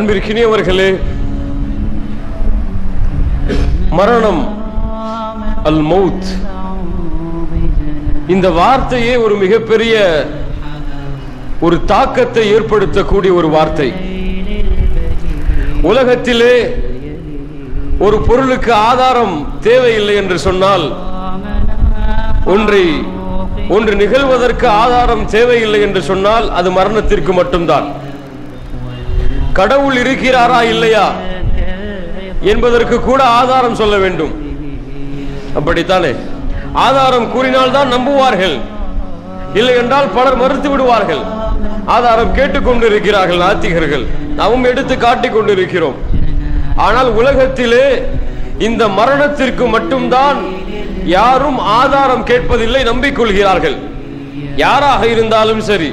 அன்பிற்கினியவர்களே மரணம் அல் மவுத் இந்த வார்த்தையே ஒரு மிகப்பெரிய ஒரு தாக்கத்தை ஏற்படுத்தக்கூடிய ஒரு வார்த்தை. உலகத்திலே ஒரு பொருளுக்கு ஆதாரம் தேவையில்லை என்று சொன்னால் ஒன்றை ஒன்று நிகழ்வதற்கு ஆதாரம் தேவையில்லை என்று சொன்னால் அது மரணத்திற்கு மட்டும்தான். கடவுள் இருக்கிறாரா இல்லையா என்பதற்கு கூட ஆதாரம் சொல்ல வேண்டும். அப்படித்தானே? ஆதாரம் கூறினால்தான் நம்புவார்கள். இல்லை என்றால் பலர் மறுத்து விடுவார்கள். ஆதாரம் கேட்டுக்கொண்டு இருக்கிறார்கள் நாத்திகர்கள். நாமும் எடுத்து காட்டிக் கொண்டிருக்கிறோம். ஆனால் உலகத்திலே இந்த மரணத்திற்கு மட்டும்தான் யாரும் ஆதாரம் கேட்பதில்லை நம்பிக்கொள்கிறார்கள். யாராக இருந்தாலும் சரி.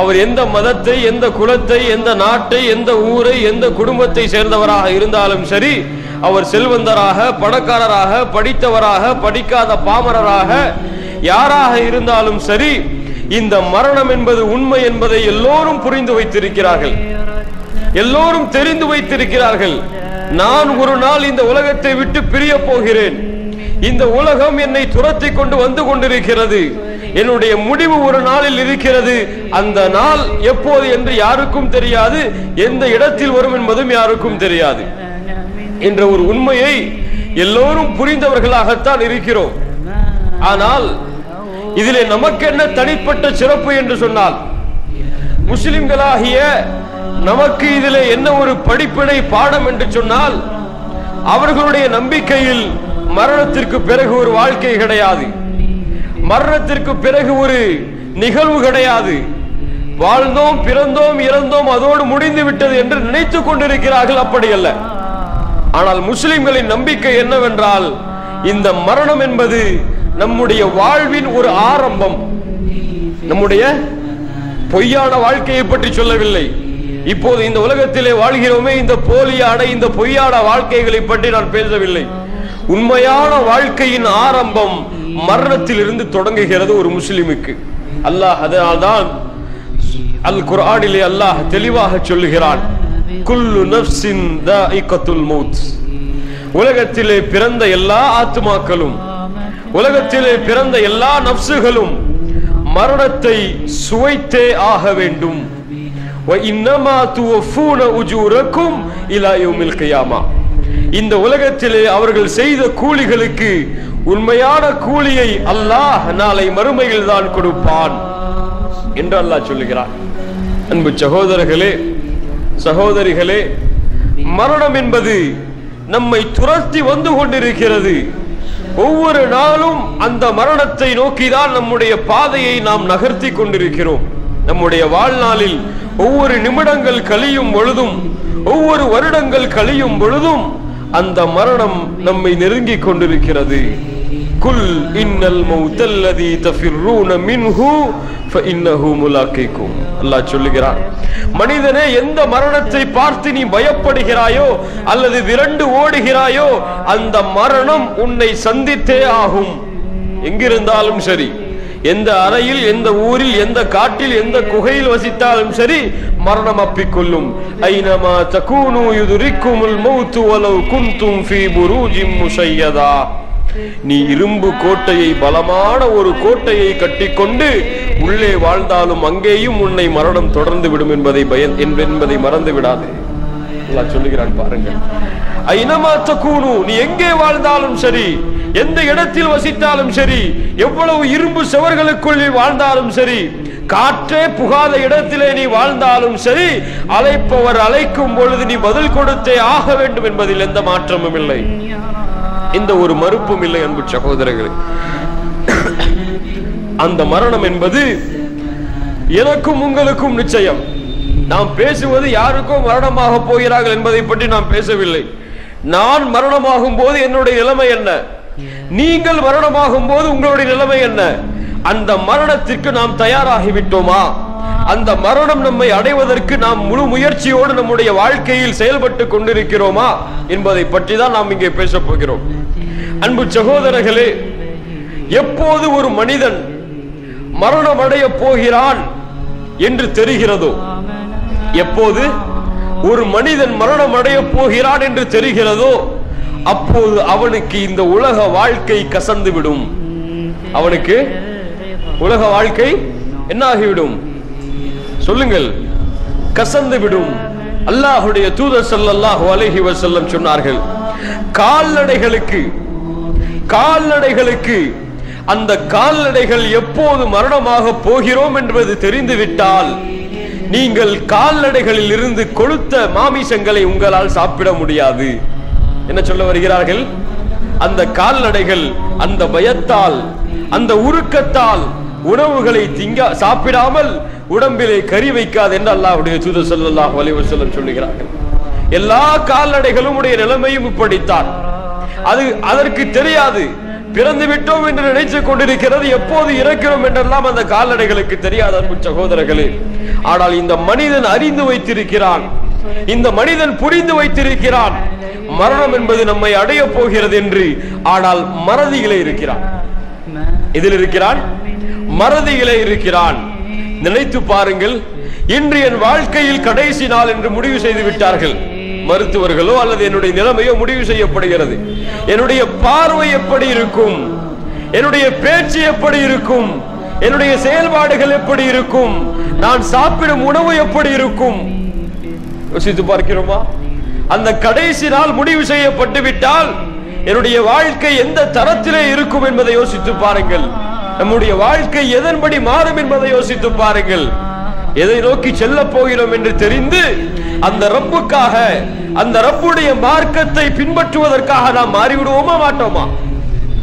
அவர் எந்த மதத்தை எந்த குலத்தை எந்த நாட்டை எந்த ஊரை எந்த குடும்பத்தை சேர்ந்தவராக இருந்தாலும் சரி அவர் செல்வந்தராக பணக்காரராக படித்தவராக படிக்காத பாமரராக யாராக இருந்தாலும் சரி இந்த மரணம் என்பது உண்மை என்பதை எல்லோரும் புரிந்து வைத்திருக்கிறார்கள். எல்லோரும் தெரிந்து வைத்திருக்கிறார்கள். நான் ஒரு நாள் இந்த உலகத்தை விட்டு பிரிய போகிறேன். இந்த உலகம் என்னை துரத்தி கொண்டு வந்து கொண்டிருக்கிறது. என்னுடைய முடிவு ஒரு நாளில் இருக்கிறது. அந்த நாள் எப்போது என்று யாருக்கும் தெரியாது. எந்த இடத்தில் வரும் என்பதும் யாருக்கும் தெரியாது. என்ற ஒரு உண்மையை எல்லோரும் புரிந்தவர்களாகத்தான் இருக்கிறோம். ஆனால் இதிலே நமக்கு என்ன தனிப்பட்ட சிறப்பு என்று சொன்னால் முஸ்லிம்களாகிய நமக்கு இதிலே என்ன ஒரு படிப்பினை பாடம் என்று சொன்னால் அவர்களுடைய நம்பிக்கையில் மரணத்திற்கு பிறகு ஒரு வாழ்க்கை கிடையாது. மரணத்திற்கு பிறகு ஒரு நிகழ்வு கிடையாது. வாழ்ந்தோம் பிறந்தோம் இறந்தோம் அதோடு முடிந்து விட்டது என்று நினைத்துக் கொண்டிருக்கிறார்கள். அப்படி அல்ல. ஆனால் முஸ்லிம்களின் நம்பிக்கை என்னவென்றால் இந்த மரணம் என்பது நம்முடைய வாழ்வின் ஒரு ஆரம்பம். நம்முடைய பொய்யான வாழ்க்கையை பற்றி சொல்லவில்லை. இப்போது இந்த உலகத்திலே வாழ்கிறோமே இந்த போலியான இந்த பொய்யான வாழ்க்கைகளை பற்றி நான் பேசவில்லை. உண்மையான வாழ்க்கையின் ஆரம்பம் மரணத்திலிருந்து தொடங்குகிறது ஒரு முஸ்லிமுக்கு. அல்லாஹ் அதனால்தான் அல் குரானிலே அல்லாஹ் தெளிவாக சொல்லுகிறான். குல்லு நப்சின் தாஇகத்துல் மௌத். உலகத்திலே பிறந்த எல்லா ஆத்மாக்களும் உலகத்திலே பிறந்த எல்லா நப்சுகளும் மரணத்தை சுவைத்தே ஆக வேண்டும். இந்த உலகத்திலே அவர்கள் செய்த கூலிகளுக்கு உண்மையான கூலியை அல்லாஹ் நாளை மறுமையில் தான் கொடுப்பான் என்று அல்லாஹ் சொல்லுகிறான். அன்பு சகோதரர்களே சகோதரிகளே மரணம் என்பது நம்மை துரத்தி வந்து கொண்டிருக்கிறது. ஒவ்வொரு நாளும் அந்த மரணத்தை நோக்கிதான் நம்முடைய பாதையை நாம் நகர்த்தி கொண்டிருக்கிறோம். நம்முடைய வாழ்நாளில் ஒவ்வொரு நிமிடங்கள் கழியும் பொழுதும் ஒவ்வொரு வருடங்கள் கழியும் பொழுதும் அந்த மரணம் நம்மை நெருங்கிக் கொண்டிருக்கிறது. குல் இன்னல் மௌத்தல்லதி தஃபிர்ரூன மின்ஹு ஃபஇன்னஹு முலாக்கிக்கும் அல்லாஹ் சொல்லுகிறான் மனிதனே எந்த மரணத்தை பார்த்து நீ பயப்படுகிறாயோ அல்லது விரண்டு ஓடுகிறாயோ அந்த மரணம் உன்னை சந்தித்தே ஆகும். எங்கிருந்தாலும் சரி எந்த அறையில் எந்த ஊரில் எந்த காட்டில் எந்த குகையில் வசித்தாலும் சரி மரணம் அப்பிக்கொள்ளும் ஐனமா தகூனு யுதுரிக்குமுல் மௌத்து வலவ் குன்தும் ஃபீ புரூஜிம் முஷையதா. நீ இரும்பு கோட்டையை பலமான ஒரு கோட்டையை கட்டிக்கொண்டு உள்ளே வாழ்ந்தாலும் அங்கேயும் உன்னை மரணம் தொடர்ந்து விடும் என்பதை பயன் என்பதை மறந்து விடாது. சொல்லுகிறான் பாருங்கள். ஐனமா கூணு நீ எங்கே வாழ்ந்தாலும் சரி எந்த இடத்தில் வசித்தாலும் சரி எவ்வளவு இரும்பு சுவர்களுக்குள் நீ வாழ்ந்தாலும் சரி காற்றே புகாத இடத்திலே நீ வாழ்ந்தாலும் சரி அழைப்பவர் அழைக்கும் பொழுது நீ பதில் கொடுத்தே ஆக வேண்டும் என்பதில் எந்த மாற்றமும் இல்லை. இந்த ஒரு மறுப்பும் இல்லை அன்பு சகோதரர்களே. அந்த மரணம் என்பது எனக்கும் உங்களுக்கும் நிச்சயம். நாம் பேசுவது யாருக்கோ மரணமாக போகிறார்கள் என்பதை பற்றி நாம் பேசவில்லை. நான் மரணமாகும் போது என்னுடைய நிலைமை என்ன? நீங்கள் மரணமாகும் போது உங்களுடைய நிலைமை என்ன? அந்த மரணத்திற்கு நாம் தயாராகிவிட்டோமா? அந்த மரணம் நம்மை அடைவதற்கு நாம் முழு முயற்சியோடு நம்முடைய வாழ்க்கையில் செயல்பட்டு கொண்டிருக்கிறோமா என்பதை பற்றி தான் நாம் இங்கே பேசப் போகிறோம். அன்பு சகோதரர்களே எப்போது ஒரு மனிதன் மரணம் அடைய போகிறான் என்று தெரிகிறதோ எப்போது ஒரு மனிதன் மரணம் அடைய போகிறான் என்று தெரிகிறதோ அப்போது அவனுக்கு இந்த உலக வாழ்க்கை கசந்து விடும் அவனுக்கு உலக வாழ்க்கை என்ன ஆகிவிடும் சொல்லுங்கள். கசந்து விடும் அல்லாஹுடைய தூதர் சல்லாஹு அலஹி வசல்லம் சொன்னார்கள் கால்நடைகளுக்கு கால்நடைகளுக்கு அந்த கால்நடைகள் எப்போது மரணமாக போகிறோம் என்பது தெரிந்துவிட்டால் நீங்கள் கால்நடைகளில் இருந்து கொளுத்த மாமிசங்களை உங்களால் சாப்பிட முடியாது. என்ன சொல்ல வருகிறார்கள்? அந்த கால்நடைகள் அந்த பயத்தால் அந்த உருக்கத்தால் உணவுகளை திங்க சாப்பிடாமல் உடம்பிலே கறி வைக்காது என்று அல்லாஹ்வுடைய தூதர் ஸல்லல்லாஹு வலிவசல்லம் சொல்லுகிறார்கள். எல்லா கால்நடைகளும் உடைய நிலைமையும் இப்படித்தான். அது அதற்கு தெரியாது. பிறந்து விட்டோம் என்று நினைத்துக் கொண்டிருக்கிறது எப்போது இறக்கிறோம் என்றெல்லாம் அந்த கால்நடைகளுக்கு தெரியாது அன்பு சகோதரர்களே. ஆனால் இந்த மனிதன் அறிந்து வைத்திருக்கிறான். இந்த மனிதன் புரிந்து வைத்திருக்கிறான். மரணம் என்பது நம்மை அடைய போகிறது என்று ஆனால் மறதியிலே இருக்கிறான். இதில் இருக்கிறான்? மறதியிலே இருக்கிறான். நினைத்து பாருங்கள் இன்று என் வாழ்க்கையில் கடைசி நாள் என்று முடிவு செய்து விட்டார்கள். மருத்துவர்களோ அல்லது என்னுடைய நிலைமையோ முடிவு செய்யப்படுகிறது. என்னுடைய பார்வை எப்படி இருக்கும்? என்னுடைய பேச்சு எப்படி இருக்கும்? என்னுடைய செயல்பாடுகள் எப்படி இருக்கும்? நான் சாப்பிடும் உணவு எப்படி இருக்கும்? யோசித்து பார்க்கிறோமா? அந்த கடைசி நாள் முடிவு செய்யப்பட்டு விட்டால் என்னுடைய வாழ்க்கை எந்த தரத்திலே இருக்கும் என்பதை யோசித்து பாருங்கள். நம்முடைய வாழ்க்கை எதன்படி மாறும் என்பதை யோசித்து பாருங்கள். எதை நோக்கி செல்ல போகிறோம் என்று தெரிந்து அந்த ரப்புக்காக அந்த ரப்புடைய மார்க்கத்தை பின்பற்றுவதற்காக நாம் மாறிவிடுவோமா மாட்டோமா?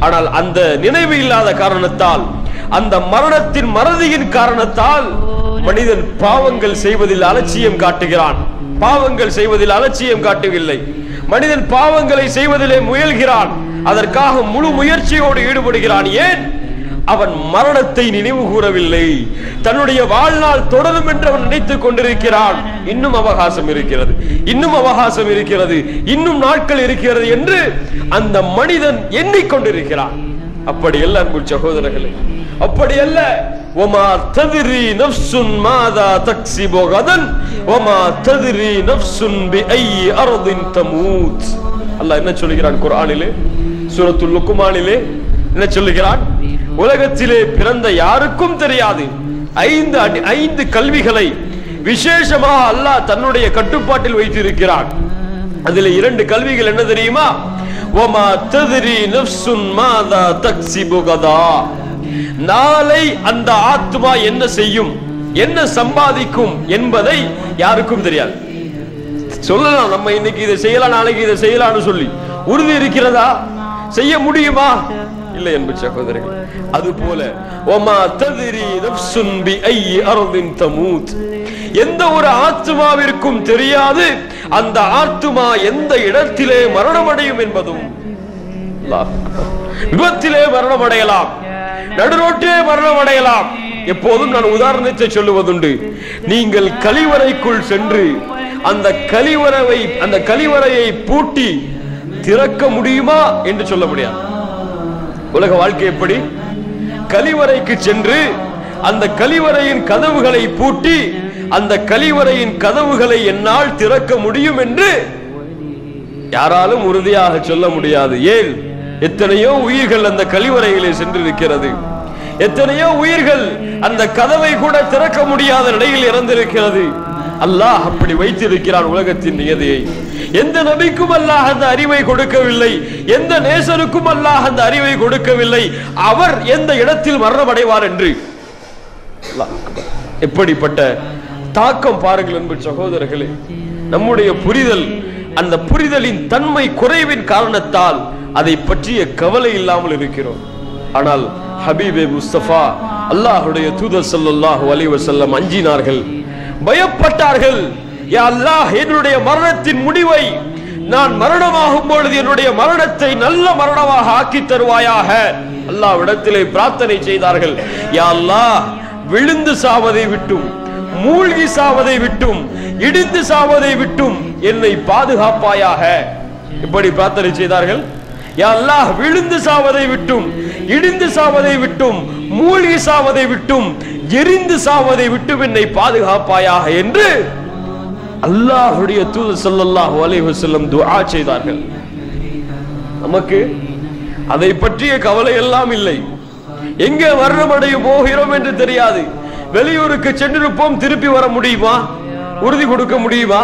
ஆனால் அந்த நினைவு இல்லாத காரணத்தால் அந்த மரணத்தின் மறதியின் காரணத்தால் மனிதன் பாவங்கள் செய்வதில் அலட்சியம் காட்டுகிறான். பாவங்கள் செய்வதில் அலட்சியம் காட்டவில்லை. மனிதன் பாவங்களை செய்வதிலே முயல்கிறான். அதற்காக முழு முயற்சியோடு ஈடுபடுகிறான். ஏன்? அவன் மரணத்தை நினைவு கூறவில்லை. தன்னுடைய வாழ்நாள் தொடரும் என்று அவன் நினைத்துக் கொண்டிருக்கிறான். இன்னும் அவகாசம் இருக்கிறது. இன்னும் அவகாசம் இருக்கிறது. இன்னும் நாட்கள் இருக்கிறது என்று அந்த மனிதன் எண்ணிக்கொண்டிருக்கிறான். அப்படி அல்ல அன்பு சகோதரர்களே. அப்படி அல்ல ஒமா ததிரி நஃப்சுன் மாதா தக்ஸிபு கதன் ஒமா ததிரி நஃப்சுன் பி ஐ அருதின் தமூத். அல்லாஹ் என்ன சொல்லுகிறான் குரானிலே சூரத்துல் லுக்மானிலே என்ன சொல்லுகிறான்? உலகத்திலே பிறந்த யாருக்கும் தெரியாது. ஐந்து அடி- ஐந்து கல்விகளை விசேஷமாக அல்லாஹ் தன்னுடைய கட்டுப்பாட்டில் வைத்திருக்கிறான். அதுல இரண்டு கல்விகள் என்ன தெரியுமா? ஒமா ததிரி நப்சுன் மாதா தக்ஸிபு கதா. நாளை அந்த ஆத்மா என்ன செய்யும் என்ன சம்பாதிக்கும் என்பதை யாருக்கும் தெரியாது. சொல்லலாம் நம்ம இன்னைக்கு இதை செய்யலாம் நாளைக்கு இதை செய்யலாம்னு சொல்லி. உறுதி இருக்கிறதா? செய்ய முடியுமா? இல்லை என்பது சகோதரர்கள் அது போல ஒமா ததிரி நஃப்சுன் பி ஐ அர்தின் தமூத். எந்த ஒரு ஆத்மாவிற்கும் தெரியாது அந்த ஆத்மா எந்த இடத்திலே மரணமடையும் என்பதும். விபத்திலே மரணம் அடையலாம் நடுரோட்டிலே மரணம் அடையலாம் எப்போதும் நான் உதாரணத்தை சொல்லுவதுண்டு நீங்கள் கழிவறைக்குள் சென்று அந்த கழிவறவை அந்த கழிவறையை பூட்டி திறக்க முடியுமா? என்று சொல்ல முடியாது. உலக வாழ்க்கை எப்படி? கழிவறைக்கு சென்று அந்த கழிவறையின் கதவுகளை பூட்டி அந்த கழிவறையின் கதவுகளை என்னால் திறக்க முடியும் என்று யாராலும் உறுதியாக சொல்ல முடியாது. ஏன்? எத்தனையோ உயிர்கள் அந்த கழிவறையிலே சென்றிருக்கிறது. எத்தனையோ உயிர்கள் அந்த கதவை கூட திறக்க முடியாத நிலையில் இறந்திருக்கிறது. அல்லாஹ் அப்படி வைத்திருக்கிறான் உலகத்தின் நியதியை. எந்த நபிக்கும் அல்லாஹ் அந்த அறிவை கொடுக்கவில்லை. எந்த நேசருக்கும் அல்லாஹ் அந்த அறிவை கொடுக்கவில்லை. அவர் எந்த இடத்தில் மரணமடைவார் என்று. எப்படிப்பட்ட தாக்கம் பாருங்கள் என்பது சகோதரர்களே. நம்முடைய புரிதல் அந்த புரிதலின் தன்மை குறைவின் காரணத்தால் அதை பற்றிய கவலை இல்லாமல் இருக்கிறோம். ஆனால் ஹபீபே முஸ்தபா அல்லாஹுடைய தூதர் ஸல்லல்லாஹு அலைஹி வஸல்லம் அஞ்சினார்கள். பயப்பட்டார்கள். அல்லாஹ் என்னுடைய மரணத்தின் முடிவை நான் மரணமாகும் பொழுது என்னுடைய மரணத்தை நல்ல மரணமாக ஆக்கி தருவாயாக. அல்லாஹ்விடத்திலே பிரார்த்தனை செய்தார்கள். யா அல்லாஹ் விழுந்து சாவதை விட்டும் மூழ்கி சாவதை விட்டும் இடிந்து சாவதை விட்டும் என்னை பாதுகாப்பாயாக. இப்படி பிரார்த்தனை செய்தார்கள். யா அல்லாஹ் விழுந்து சாவதை விட்டும் இடிந்து சாவதை விட்டும் மூழ்கி சாவதை விட்டும் எரிந்து சாவதை விட்டும் என்னை பாதுகாப்பாயாக என்று அல்லாஹுடைய தூது ஸல்லல்லாஹு அலைஹு வஸல்லம் துஆ செய்தார்கள். நமக்கு அதை பற்றிய கவலை எல்லாம் இல்லை. எங்கே வர்ணமடைய போகிறோம் என்று தெரியாது. வெளியூருக்கு சென்றிருப்போம் திருப்பி வர முடியுமா? உறுதி கொடுக்க முடியுமா?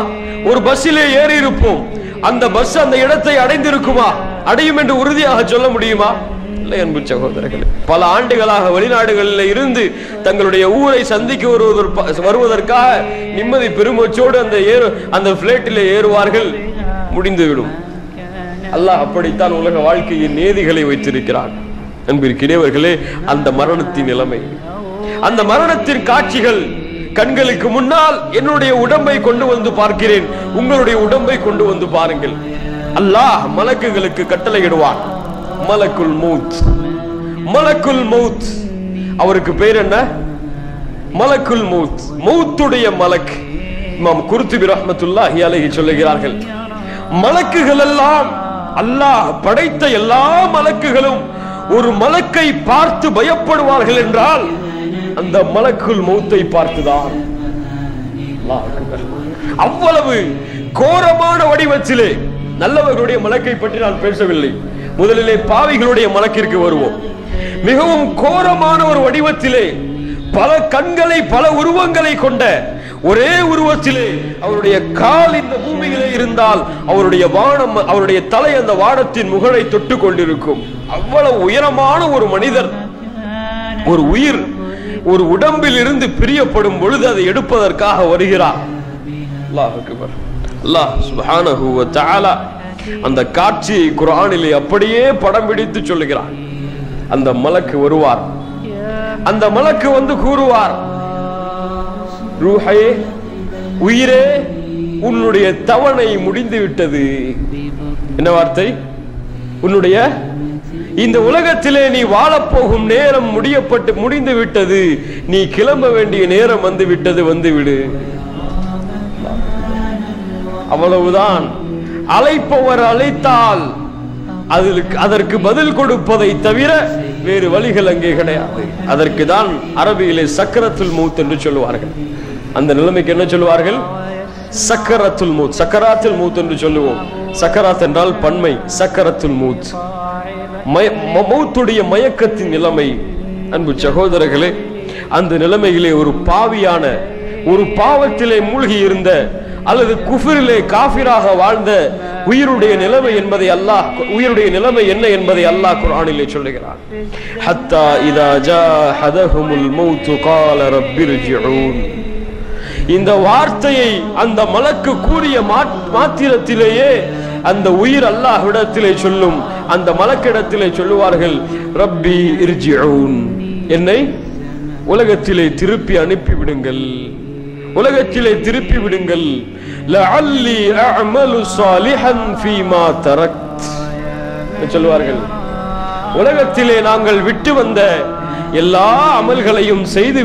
ஒரு பஸ்ஸிலே ஏறி இருப்போம் அந்த பஸ் அந்த இடத்தை அடைந்திருக்குமா? அடையும் என்று உறுதியாக சொல்ல முடியுமா? இல்லை அன்பு சகோதரர்கள். பல ஆண்டுகளாக வெளிநாடுகளில் இருந்து தங்களுடைய ஊரை சந்திக்க வருவதற்கு வருவதற்காக நிம்மதி பெருமூச்சோடு அந்த ஏறு அந்த பிளேட்டில் ஏறுவார்கள். முடிந்துவிடும். அல்லாஹ் அப்படித்தான் உலக வாழ்க்கையின் நேதிகளை வைத்திருக்கிறான். அன்பிற்கிடையவர்களே அந்த மரணத்தின் நிலைமை. அந்த மரணத்தின் காட்சிகள் கண்களுக்கு முன்னால் என்னுடைய உடம்பை கொண்டு வந்து பார்க்கிறேன். உங்களுடைய உடம்பை கொண்டு வந்து பாருங்கள். அல்லாஹ் மலக்குகளுக்கு கட்டளையிடுவான். மலக்குல் மௌத் மலக்குல் மௌத் அவருக்கு பேர் என்ன? மலக்குல் மௌத் மௌத்துடைய மலக் இமாம் குருத்துபி ரஹ்மத்துல்லாஹி அலைஹி சொல்லுகிறார்கள். மலக்குகள் எல்லாம் அல்லாஹ் படைத்த எல்லா மலக்குகளும் ஒரு மலக்கை பார்த்து பயப்படுவார்கள் என்றால் அந்த மலக்குல் மௌத்தை பார்த்துதான். அவ்வளவு கோரமான வடிவத்திலே நல்லவர்களுடைய மலக்கை பற்றி நான் பேசவில்லை. முதலிலே பாவிகளுடைய மலக்கிற்கு வருவோம். மிகவும் கோரமான ஒரு வடிவத்திலே பல கண்களை பல உருவங்களை கொண்ட ஒரே உருவத்திலே அவருடைய கால் இந்த பூமியிலே இருந்தால் அவருடைய வானம் அவருடைய தலை அந்த வானத்தின் முகடை தொட்டு கொண்டிருக்கும். அவ்வளவு உயரமான ஒரு மனிதர் ஒரு உயிர் ஒரு உடம்பில் இருந்து பிரியப்படும் பொழுது அதை எடுப்பதற்காக வருகிறார். அல்லாஹ் அல்லாஹ் சுப்ஹானஹு வ தஆலா. அந்த காட்சியை குரானில் அப்படியே படம் பிடித்து சொல்லுகிறார். அந்த மலக்கு வருவார். அந்த மலக்கு வந்து கூறுவார். ரூஹே உயிரே உன்னுடைய தவணை முடிந்து விட்டது. என்ன வார்த்தை? உன்னுடைய இந்த உலகத்திலே நீ வாழப்போகும் நேரம் முடியப்பட்டு முடிந்து விட்டது. நீ கிளம்ப வேண்டிய நேரம் வந்து விட்டது வந்து விடு. அவ்வளவுதான். அழைப்பவர் அழைத்தால் அதில் அதற்கு பதில் கொடுப்பதை தவிர வேறு வழிகள் அங்கே கிடையாது. அதற்கு தான் அரபியிலே சக்கரத்துல் மூத் என்று சொல்லுவார்கள். அந்த நிலைமைக்கு என்ன சொல்லுவார்கள்? சக்கரத்துல் மூத் சக்கராத்தில் மூத் என்று சொல்லுவோம். சக்கராத் என்றால் பன்மை சக்கரத்துல் மூத் மய- மௌத்துடைய மயக்கத்தின் நிலைமை அன்பு சகோதரர்களே அந்த நிலைமையிலே ஒரு பாவியான ஒரு பாவத்திலே மூழ்கி இருந்த அல்லது குஃபிரிலே காஃபிராக வாழ்ந்த உயிருடைய நிலைமை என்பதை அல்லாஹ் உயிருடைய நிலைமை என்ன என்பதை அல்லாஹ் குர்ஆனிலே சொல்லுகிறான். ஹத்தா இதா ஜாஹதஹுமுல் மௌத்து கால ரப்பிர்ஜிஊன். இந்த வார்த்தையை அந்த மலக்கு கூறிய மாத்- மாத்திரத்திலேயே அந்த உயிர் அல்லாஹ்விடத்திலே சொல்லும் அந்த மலக்கிடத்திலே சொல்லுவார்கள் ரப்பி இர்ஜிஊன். என்னை உலகத்திலே திருப்பி அனுப்பி விடுங்கள் உலகத்திலே திருப்பி விடுங்கள் லஅல்லி அஅமலு சாலிஹன் ஃபீமா தரக்த் சொல்லுவார்கள். உலகத்திலே நாங்கள் விட்டு வந்த எல்லா அமல்களையும் செய்து